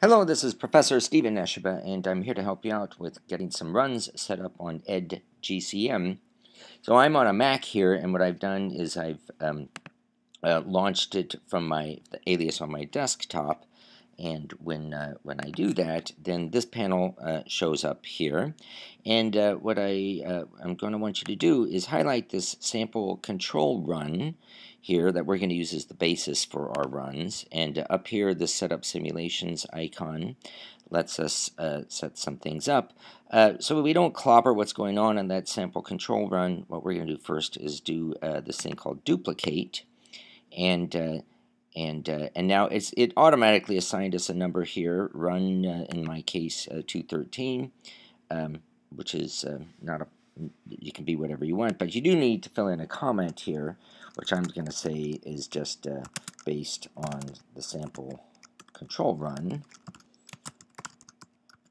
Hello, this is Professor Steven Neshyba, and I'm here to help you out with getting some runs set up on EdGCM. So I'm on a Mac here, and what I've done is I've um, uh, launched it from my alias on my desktop, and when uh, when I do that, then this panel uh, shows up here. And uh, what I uh, I'm going to want you to do is highlight this sample control run here that we're going to use as the basis for our runs. And uh, up here, the setup simulations icon lets us uh, set some things up. So we don't clobber what's going on in that sample control run. What we're going to do first is do this thing called duplicate. And and uh, and now it's it automatically assigned us a number here. Run in my case 213, um, which is not a you can be whatever you want, but you do need to fill in a comment here, which I'm going to say is just uh, based on the sample control run.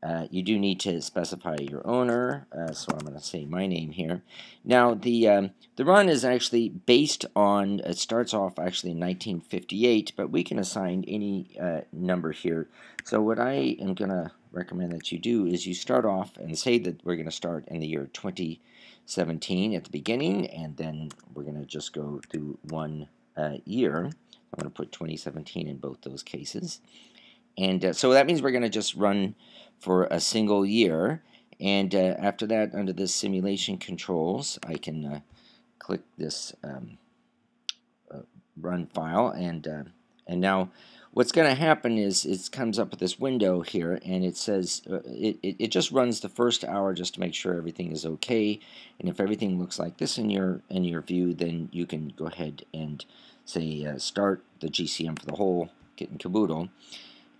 Uh, you do need to specify your owner, uh, so I'm going to say my name here. Now, the um, the run is actually based on, it starts off actually in 1958, but we can assign any uh, number here. So what I am going to recommend that you do is you start off and say that we're going to start in the year 2017 at the beginning, and then we're going to just go through one uh, year. I'm going to put 2017 in both those cases. And uh, so that means we're going to just run for a single year. And uh, after that, under the simulation controls, I can uh, click this um, uh, run file. And, uh, and now what's going to happen is it comes up with this window here and it says uh, it, it, it, just runs the first hour just to make sure everything is okay and if everything looks like this in your in your view then you can go ahead and say start the GCM for the whole kit and caboodle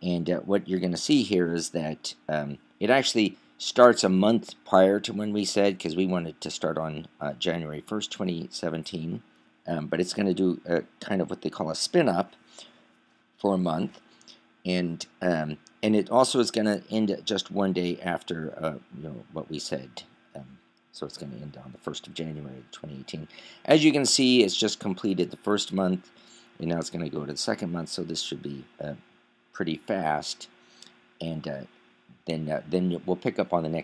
and uh, what you're going to see here is that um, it actually starts a month prior to when we said, because we wanted to start on uh, January 1st, 2017. Um, but it's going to do a, kind of what they call a spin up for a month. And um, and it also is going to end just one day after uh, you know what we said. Um, so it's going to end on the 1st of January 2018. As you can see, it's just completed the first month, and now it's going to go to the second month. So this should be uh, pretty fast, and uh, then uh, then we'll pick up on the next.